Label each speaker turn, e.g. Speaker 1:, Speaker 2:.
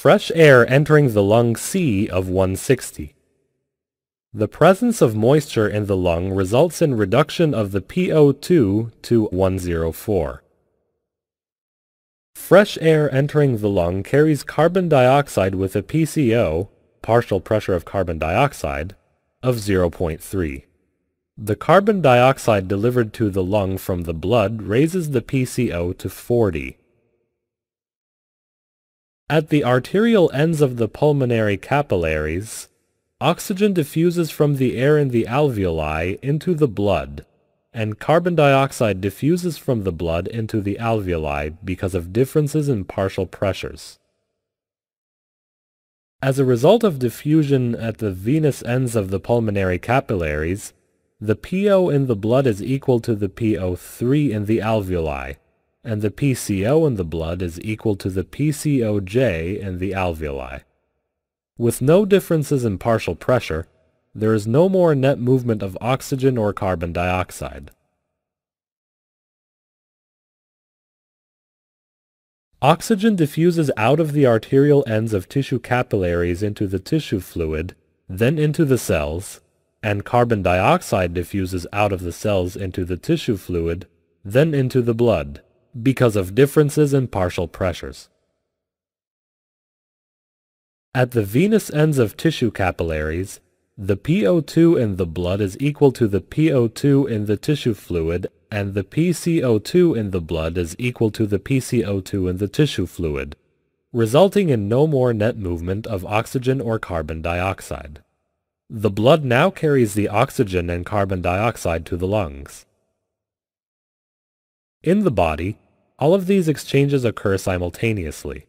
Speaker 1: fresh air entering the lung C of 160. The presence of moisture in the lung results in reduction of the PO2 to 104. Fresh air entering the lung carries carbon dioxide with a PCO, partial pressure of carbon dioxide, of 0.3. The carbon dioxide delivered to the lung from the blood raises the PCO to 40. At the arterial ends of the pulmonary capillaries, oxygen diffuses from the air in the alveoli into the blood, and carbon dioxide diffuses from the blood into the alveoli because of differences in partial pressures. As a result of diffusion at the venous ends of the pulmonary capillaries, the PO in the blood is equal to the PO2 in the alveoli, and the PCO in the blood is equal to the PCO2 in the alveoli. With no differences in partial pressure, there is no more net movement of oxygen or carbon dioxide. Oxygen diffuses out of the arterial ends of tissue capillaries into the tissue fluid, then into the cells, and carbon dioxide diffuses out of the cells into the tissue fluid, then into the blood, because of differences in partial pressures. At the venous ends of tissue capillaries, the PO2 in the blood is equal to the PO2 in the tissue fluid and the PCO2 in the blood is equal to the PCO2 in the tissue fluid, resulting in no more net movement of oxygen or carbon dioxide. The blood now carries the oxygen and carbon dioxide to the lungs. In the body, all of these exchanges occur simultaneously.